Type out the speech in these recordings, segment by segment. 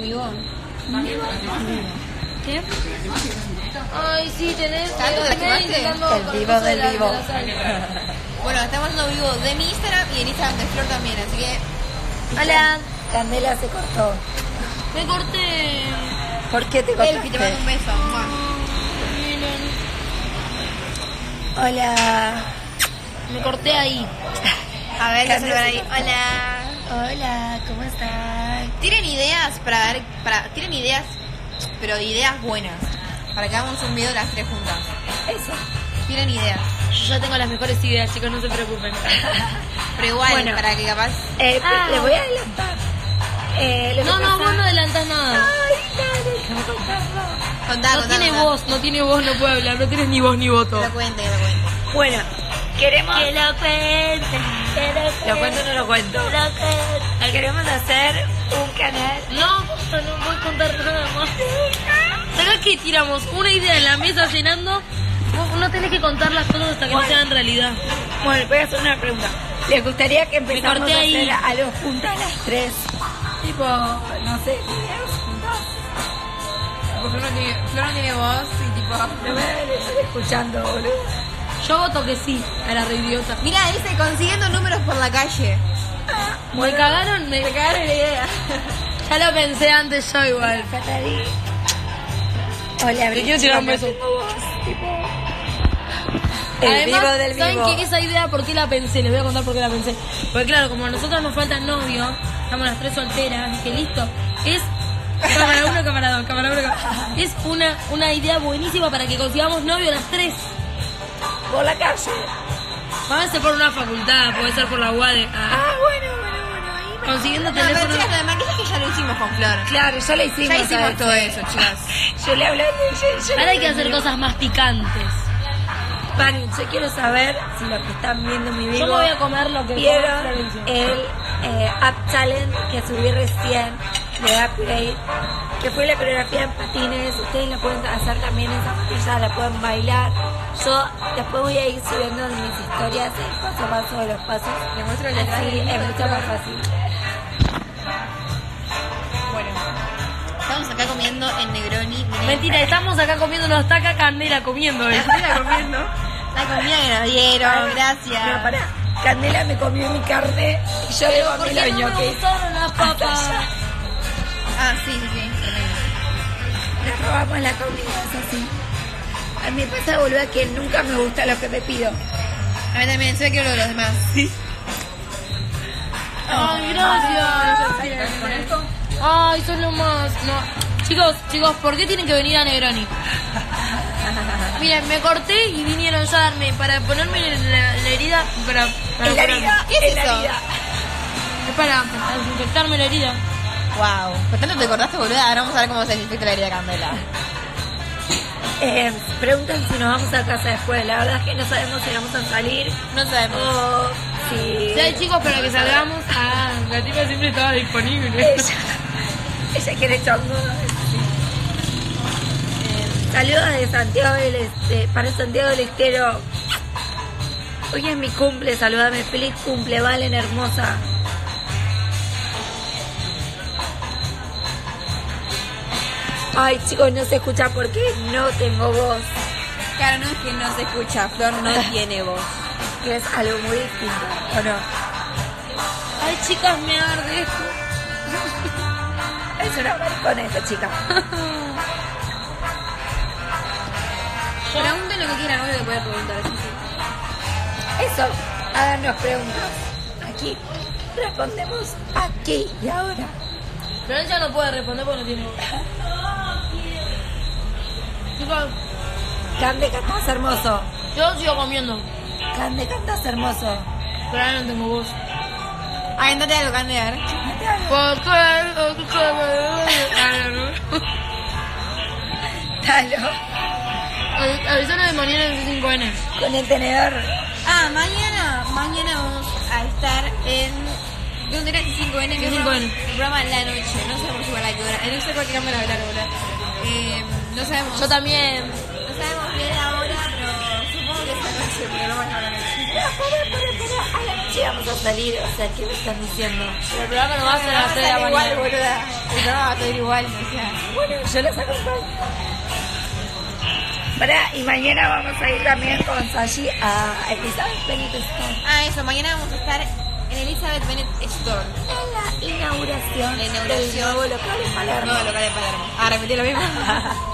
Vivo. ¿Qué? Ay, sí, tenés. El vivo del la- vivo. la. Bueno, estamos haciendo vivo de mi Instagram y en Instagram de Flor también, así que Hola. Candela se cortó. Me corté. ¿Por qué te Elfi, te mando un cortaste? beso. Hola. Me corté ahí. A ver, se ahí. Hola. Hola, ¿cómo están? Tienen ideas para ver, para, tienen ideas, pero ideas buenas, para que hagamos un video las tres juntas. Eso. Tienen ideas, Yo ya tengo las mejores ideas, chicos, no se preocupen. pero igual, Bueno. para que capaz... Eh, Ah. Le voy a adelantar. Eh, No, no, pasa- vos no adelantas nada. Ay, dale, déjame contarlo. Contá, No contá, tiene contá. voz, no tiene voz, no puede hablar, no tienes ni voz ni voto. Que lo cuente, que lo cuente. Bueno, queremos... Que lo cuente, ¿Lo cuento o no lo cuento? Queremos hacer un canal... No, no voy a contar nada más. ¿Sabes que tiramos una idea en la mesa cenando? No tenés que contar las cosas hasta que no sean realidad. Bueno, voy a hacer una pregunta. ¿Les gustaría que empezamos corté a hacer algo juntas las tres? Tipo, no sé, videos juntas. Porque Flor no tiene, voz y tipo... Me voy a escuchando, boludo. Yo voto que sí, a la re idiota. Mira, dice consiguiendo números por la calle. Me cagaron, me Me cagaron la idea. Ya lo pensé antes yo igual. Hola, Te quiero tirar un beso. El Además, vivo del ¿saben vivo. qué? Esa idea, ¿por qué la pensé? Les voy a contar por qué la pensé. Porque claro, como a nosotros nos falta novio, estamos las tres solteras, dije, listo, es... Cámara uno, cámara dos, cámara uno, cámara- Es una, una idea buenísima para que consigamos novio las tres. Por la calle. Puede ser por una facultad, puede ser por la UADE. ah, Ah, bueno, bueno, bueno. Ahí me... consiguiendo No, pero teléfono. chicas, lo de maquillaje ya lo hicimos con Flor. Claro, ya le hicimos. Ya hicimos ¿sabes? todo eso, chicas. Yo le hablé de yo, yo Ahora hay que hacer cosas más picantes. Paren, yo quiero saber si los que están viendo mi Yo video me voy a comer lo que vieron el eh, Up Challenge que subí recién de Upgrade, que fue la coreografía en patines. Ustedes la pueden hacer también en zapatillas, la pueden bailar. Yo después voy a ir subiendo en mis historias paso a paso de los pasos. Le muestro el Así es mucho más fácil. Bueno, estamos acá comiendo en Negroni. Mentira, estamos acá comiendo, no está acá Candela comiendo. ¿eh? Comiendo. La comida que nos dieron, gracias. No, pará. Candela me comió mi carne y yo le ¿Por comí los no me ñoquis. gustaron las papas? Ah, sí, sí, sí. robamos la comida, es así. A mí me pasa, boluda, que nunca me gusta lo que me pido. A mí también, ve que lo de los demás. Ay, gracias. ¿Con esto? Ay, son lo más. No. Chicos, chicos, ¿por qué tienen que venir a Negroni? Miren, me corté y vinieron ya a darme para ponerme la, la herida. Para, para la herida, ¿Qué es eso? herida. Es para desinfectarme la herida. Wow. ¿Por tanto te cortaste, boluda? Ahora vamos a ver cómo se desinfecta la herida de Candela. Eh, preguntan si nos vamos a casa después. La verdad es que no sabemos si vamos a salir No sabemos. o si... Si hay chicos para que salgamos, ah, la tipa siempre estaba disponible. Ella, ella quiere chongo. Eh, saludos de Santiago del Este, para Santiago del Estero. Hoy es mi cumple, saludame. Feliz cumple, Valen hermosa. Ay, chicos, no se escucha porque no tengo voz. Claro, no es que no se escucha. Flor no tiene voz. Que es algo muy distinto, ¿o no? Ay, chicas, me arde esto. Es una maricona esta chica. Pregunten lo que quieran, obvio que pueden preguntar. Eso sí. Eso, háganos preguntas. Aquí. Respondemos aquí y ahora. Florencia no puede responder porque no tiene voz. Chicos, Cande, cantas hermoso. yo sigo comiendo. Cande, cantas hermoso. Pero ahora no tengo voz. Ay, andate algo, Candela. a ver. ¿Por? Talo. Avisanos de mañana en C5N. Con el tenedor. Ah, mañana, mañana vamos a estar en... ¿Dónde era? 5N. que es 5N. un programa la noche. No sabemos igual a qué hora. No sé por qué cámara hablar ahora. Eh, no sabemos. Yo también. No sabemos bien la hora, pero supongo que esta noche, porque no van a la noche. Para, para, para. A la noche vamos a salir, o sea, ¿qué me están diciendo? El programa no va a ser a las 3 de la igual, mañana. boluda. El programa va a salir igual, o sea. Bueno, yo les acompaño. Pará, y mañana vamos a ir también con Sashi a Elizabeth Benito Stone. Ah, eso, mañana vamos a estar en Elizabeth Bennett Store. En la inauguración, La inauguración. del nuevo local en Palermo. Nuevo local de Palermo. Ah, repetí lo mismo.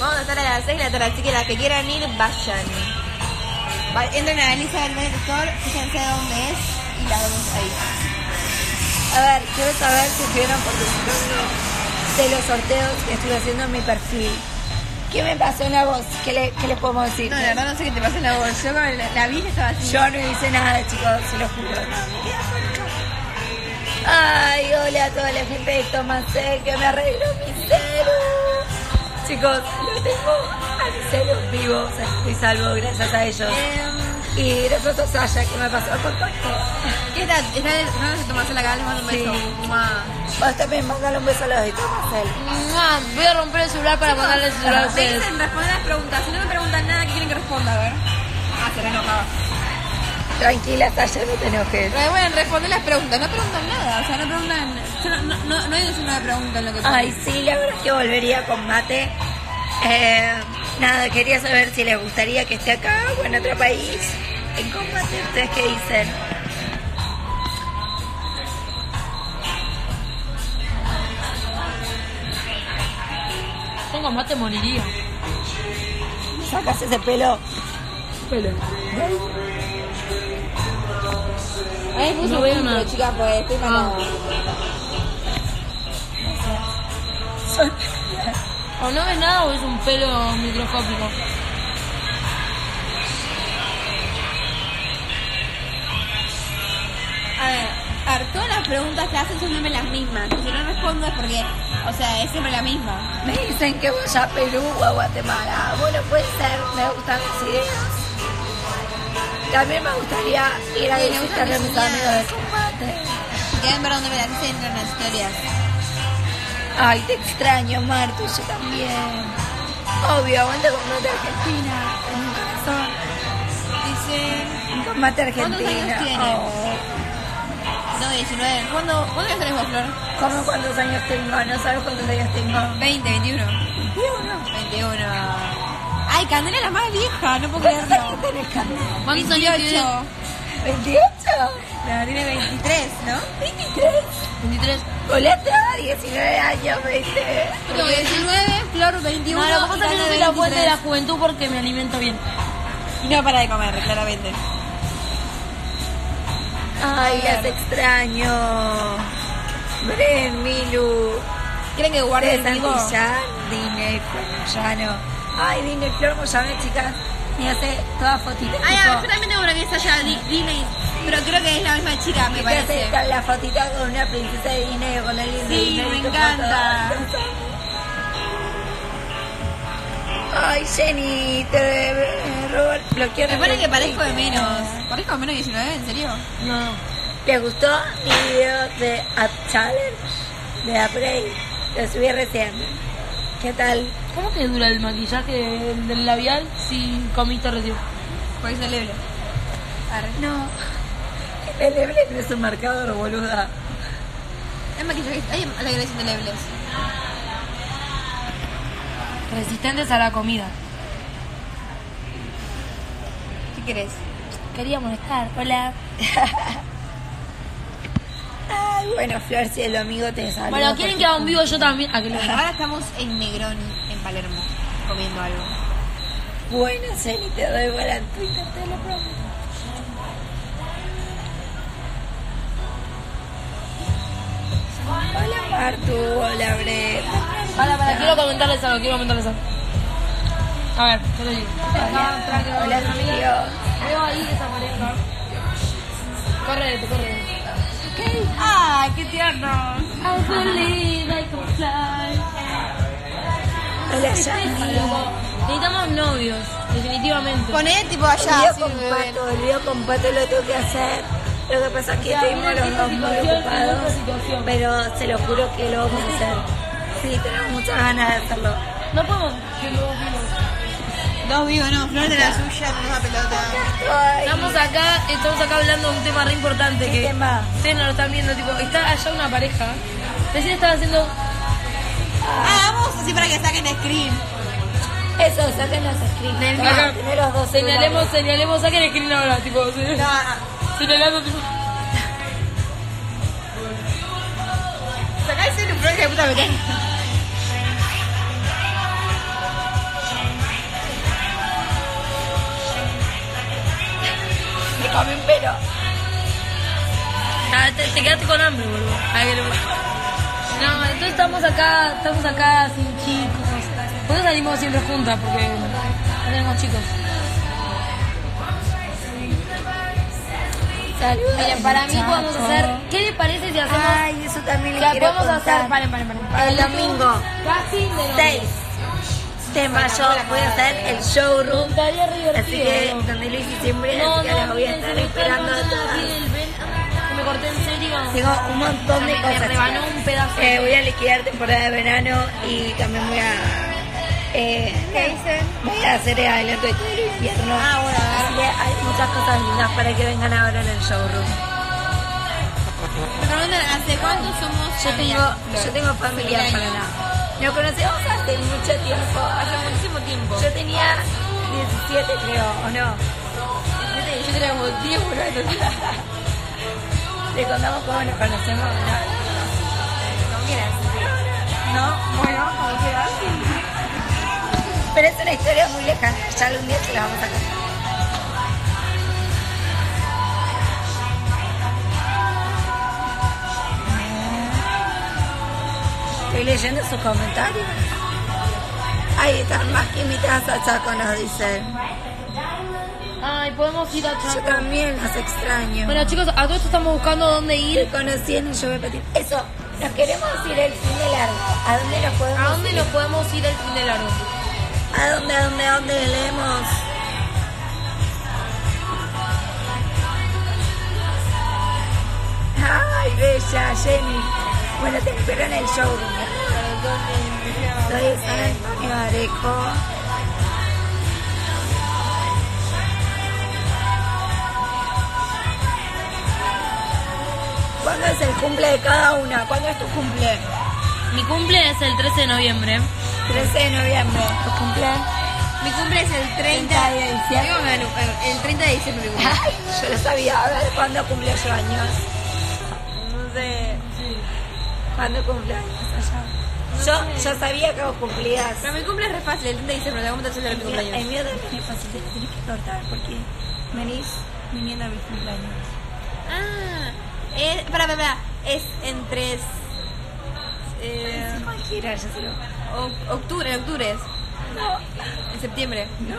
Vamos a estar a las 6 de la tarde, así que las que quieran ir, vayan. Va- entren a Elizabeth Bennett Store, fíjense dónde es y la vemos ahí. A ver, quiero saber si estuvieron participando de los sorteos que estuve haciendo en mi perfil. ¿Qué me pasó en la voz? ¿Qué, le, qué les podemos decir? No, la verdad no sé qué te pasó en la voz. Yo la, la vi estaba así. Yo no hice nada, chicos, se lo juro. Ay, hola a toda la gente de Tomacé que me arregló mi celu. Chicos, lo tengo a mi celu vivo, o sea, estoy salvo gracias a ellos. Y gracias a Sasha que me pasó el contacto. ¿Qué tal? ¿Está no se tomarse la cara? Les mando un beso. Sí. Vos también mandale un beso a los de. Mua, Voy a romper el celular para mandarle el celular a Me ustedes. dicen responder las preguntas. Si no me preguntan nada, ¿qué quieren que responda? A ver. Ah, se re Tranquila, Sasha, no te enojes. Pero bueno, responder las preguntas. No preguntan nada. O sea, no preguntan. yo no, no, no, hay un signo de pregunta en lo que Ay, sí, la verdad es que volvería con mate. Eh, nada, quería saber si les gustaría que esté acá o en otro país. En combate, ¿ustedes qué dicen? Con combate moriría. Sacas ese pelo. Pelo. Me puso No veo nada. chica, pues estoy Ah. O no ves nada o es un pelo microscópico. A ver, a ver, todas las preguntas que hacen son siempre las mismas. Si no respondo es porque, o sea, es siempre la misma. Me dicen que vaya a Perú o a Guatemala. Bueno, puede ser, me gustan las ideas. También me gustaría ir a Sí, me visitar gustan a mis amigos de ideas. combate. Si quieren ver dónde me dicen, entran las historias. Ay, te extraño, Martu, yo también. Obvio, aguante combate Argentina, en mi corazón. Dice. Combate ¿Cuántos Argentina. años tiene? Oh. No, 19. ¿Cuándo, ¿cuántos años tenés vos, Flor? ¿Cómo cuántos años tengo? ¿No sabes cuántos años tengo? 20, 21. 21. 21. Ay, Candela es la más vieja, no puedo ¿Cuántos creerlo. años tenés, Candela? ¿Cuántos años tiene? 28. ¿28? No, tiene 23, ¿no? 23. 23. Coleta, 19 años, 20. Tengo 19, Flor 21. No, lo que pasa es que Cande yo soy la fuente de la 23. juventud porque me alimento bien. Y no para de comer, claramente. Ay, las extraño. Bren, Milu. ¿Quieren que guarde De el Disney, Flor Moyano. Ay, Disney, Flor Moyano, chicas. Me hace todas fotitas. Ay, tipo, yo también tengo una que allá, Di- Disney. Pero creo que es la misma chica, me que te hace parece. la fotita con una princesa de Disney o con alguien de Sí, Disney. me y tu encanta. Ay, Jenny, te Robert, lo quiero. Me pone que parezco de menos. ¿Parezco de menos 19? ¿En serio? No. ¿Les gustó mi video de Up Challenge? De April. Lo subí recién. ¿Qué tal? ¿Cómo te dura el maquillaje del, labial si comiste recién? Porque es leble. Arre. No. El Eble no es un marcador, boluda. Es maquillaje. Hay la iglesia de lebles. Resistentes a la comida. ¿Qué querés? Quería molestar. Hola. Bueno, Flor, si el amigo te saluda. Bueno, ¿quieren que haga un vivo yo también? ¿A que lo Ahora estamos en Negroni, en Palermo, comiendo algo. Bueno, Jenny, te doy bola en Twitter, te lo prometo. Hola, Martu. Hola, Bre. Para, para, quiero comentarles algo, quiero comentarles algo. A ver, ¿qué te digo? Hola, hola, tío. Veo ahí esa pareja. Corre, corre. ¡Ah, qué tierno! I believe I can fly. Hola, Sí, Yanni. loco. Necesitamos novios, definitivamente. Poné tipo El allá, video así, con bebé. Pato, el video con Pato lo tengo que hacer. Lo que pasa es que Ya, estuvimos los dos muy ocupados. Pero se lo juro que lo vamos a hacer. Sí, tenemos muchas ganas de hacerlo. No podemos. Dos vivos, no, Flor de la suya, no nos da pelota. Estamos acá, estamos acá hablando de un tema re importante ¿Qué que tema? ustedes no lo están viendo, tipo, está allá una pareja. Recién estaba haciendo. Ah, vamos así para que saquen screen. Eso, saquen los screens. Acá. Tener los dos Señalemos, celulares. señalemos, saquen el screen ahora, tipo, No, no. señalando, tipo. Sacá el celular, que de puta me cae. Me te, te quedaste con hambre, boludo. No, entonces estamos acá, estamos acá sin chicos. Por eso salimos siempre juntas, porque no tenemos chicos. Miren, para mí podemos hacer. ¿Qué les parece si hacemos? Ay, eso también le quiero podemos contar. hacer. Paren, paren, paren. El domingo. Casting de 6 novios. de mayo voy a hacer el showroom. Así que con Luis y siempre, así que las voy a estar esperando a todas. Corté en serio. Tengo un montón de Me- cosas. Me rebanó un pedazo. Eh, voy a liquidar temporada de verano y también voy a. Eh, ¿Qué dicen? Voy a hacer el adelanto de todo el invierno. Ah, bueno. Así que hay muchas cosas lindas para que vengan ahora en el showroom. ¿hace cuánto somos Yo tengo, yo tengo familia Feliz para año. nada. Nos conocemos hace mucho tiempo. Hace muchísimo tiempo. Yo tenía 17 creo, ¿o no? Yo te- yo tenía como 10 por. Le contamos cómo nos conocemos. ¿no? Como. No, bueno, como quieras. Pero es una historia muy lejana. Ya algún día se la vamos a contar. Estoy leyendo sus comentarios. Ahí están más que invitadas a Chaco, nos dicen. Ay, podemos ir a Yo Chaco. también las extraño. Bueno, chicos, a todos estamos buscando dónde Te ir. conocí en el show de. Eso, nos queremos ir el fin de largo. ¿A dónde nos podemos ¿A dónde ir? nos podemos ir el fin de largo? ¿A dónde, a dónde, a dónde leemos? Ay, bella, Jenny. Bueno, te espero en el showroom. Soy San Antonio Areco. ¿Cuándo es el cumple de cada una? ¿Cuándo es tu cumple? Mi cumple es el 13 de noviembre. 13 de noviembre. ¿Tu cumple? Mi cumple es el 30 de diciembre. El 30 de diciembre. Ay, yo lo sabía. A ver, ¿cuándo cumple yo años? No sé. ¿Cuándo cumple años allá? Yo, yo sabía que vos cumplías. Pero mi cumple es re fácil, el 30 de diciembre. Te voy a contar sobre mi El cumpleaños. mío también es fácil, te tenés que cortar porque venís viniendo a mi cumpleaños. Ah, es, para, para, para. Es entre. Eh, Sí, cualquiera, o- octubre, en octubre es. No, En septiembre. no,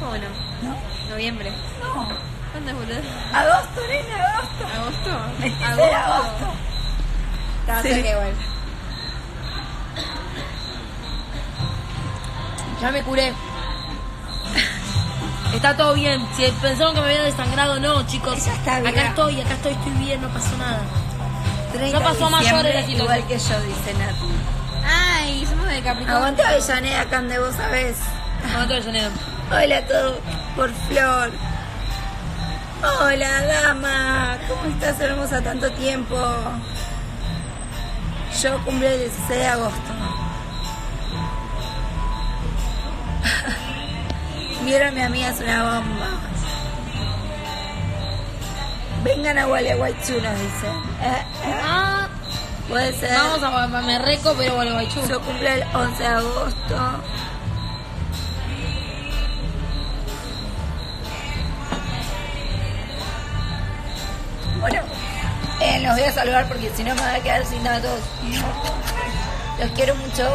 ¿Cómo no? no, Noviembre. no. ¿Cuándo es, boludo? Agosto, nena, agosto. ¿Agosto? 26 de agosto. Estaba Sí. cerca igual. Ya me curé. Está todo bien. Si pensaron que me había desangrado, no, chicos. Está bien. Acá estoy, acá estoy, estoy bien, no pasó nada. 30 No pasó mayores la situación. Igual que yo, dice Nati. Ay, somos de Capricornio. Aguante Avellaneda, Cande, vos sabés. De Janeiro. Hola a todos por Flor. Hola, dama. ¿Cómo estás, hermosa, tanto tiempo? Yo cumple el 16 de agosto. Mi amiga es una bomba. Vengan a Gualeguaychú, nos dicen. Eh, eh, Ah, Puede ser. vamos a a Merreco, pero Gualeguaychú. Yo cumple el 11 de agosto. Bueno, eh, los voy a saludar porque si no me voy a quedar sin datos. Los quiero mucho.